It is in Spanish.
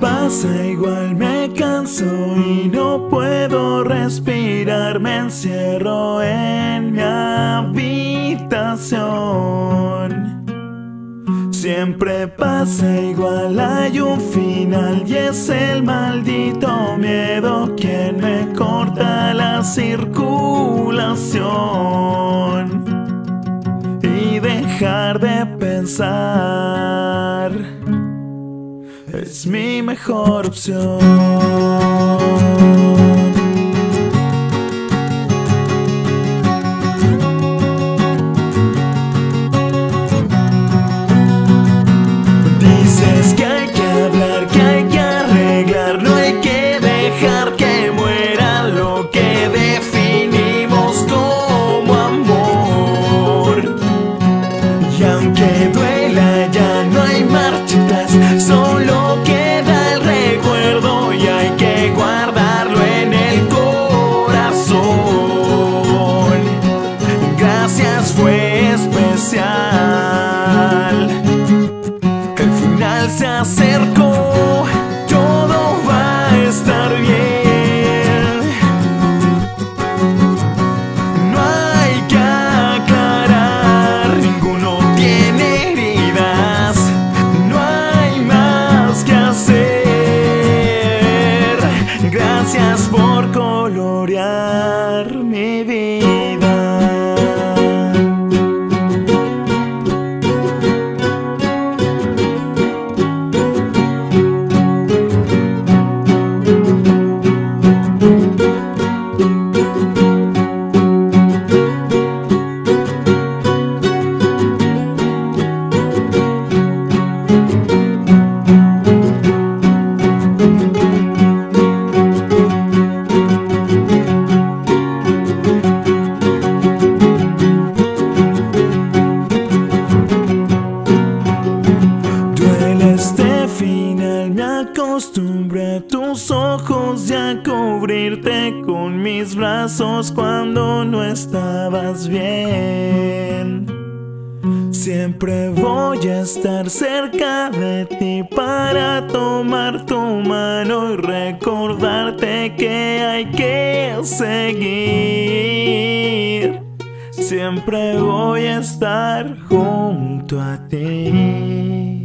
pasa igual me canso y no puedo respirar, me encierro en mi habitación. Siempre pasa igual, hay un final y es el maldito miedo quien me corta la circulación y dejar de pensar es mi mejor opción. Se acercó, todo va a estar bien. No hay que aclarar, ninguno tiene heridas, no hay más que hacer. Gracias por colorear mi vida. Acostumbré a tus ojos y a cubrirte con mis brazos cuando no estabas bien. Siempre voy a estar cerca de ti para tomar tu mano y recordarte que hay que seguir. Siempre voy a estar junto a ti.